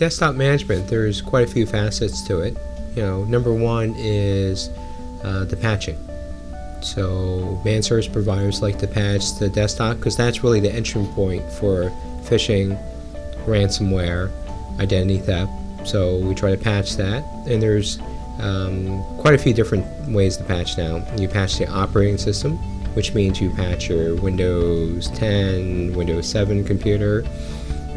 Desktop management, there's quite a few facets to it. You know, number one is uh, the patching. So managed service providers like to patch the desktop because that's really the entry point for phishing, ransomware, identity theft. So we try to patch that, and there's um, quite a few different ways to patch now. You patch the operating system, which means you patch your Windows 10, Windows 7 computer.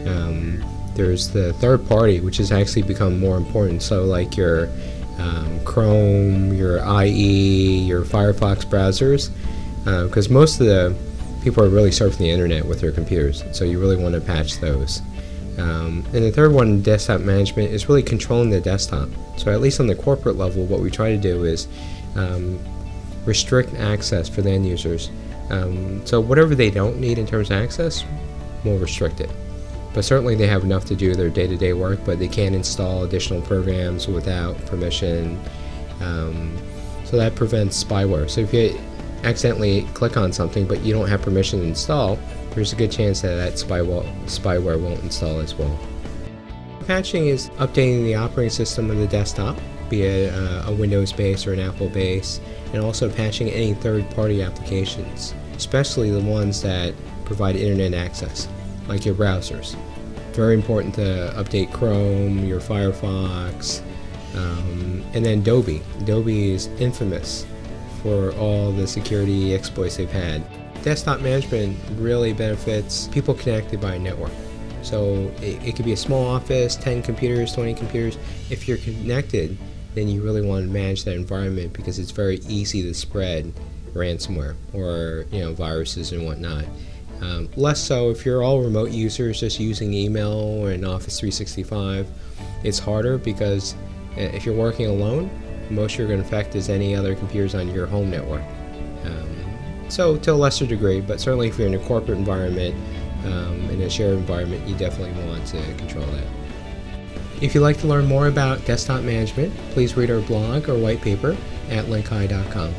Um, there's the third party, which has actually become more important. So like your um, Chrome, your IE, your Firefox browsers, because uh, most of the people are really surfing the internet with their computers. So you really want to patch those. Um, and the third one, desktop management, is really controlling the desktop. So at least on the corporate level, what we try to do is um, restrict access for the end users. Um, so whatever they don't need in terms of access, we'll restrict it. But certainly they have enough to do their day-to-day work, but they can't install additional programs without permission. Um, so that prevents spyware. So if you accidentally click on something but you don't have permission to install, there's a good chance that that spyware, spyware won't install as well. Patching is updating the operating system of the desktop, be it uh, a Windows base or an Apple base, and also patching any third-party applications, especially the ones that provide internet access, like your browsers. Very important to update Chrome, your Firefox, um, and then Adobe. Adobe is infamous for all the security exploits they've had. Desktop management really benefits people connected by a network. So it, it could be a small office, 10 computers, 20 computers. If you're connected, then you really want to manage that environment because it's very easy to spread ransomware or you know viruses and whatnot. Um, less so if you're all remote users just using email in Office 365. It's harder because uh, if you're working alone, most you're going to affect is any other computers on your home network. Um, so to a lesser degree, but certainly if you're in a corporate environment, um, in a shared environment, you definitely want to control that. If you'd like to learn more about desktop management, please read our blog or white paper at linkhigh.com.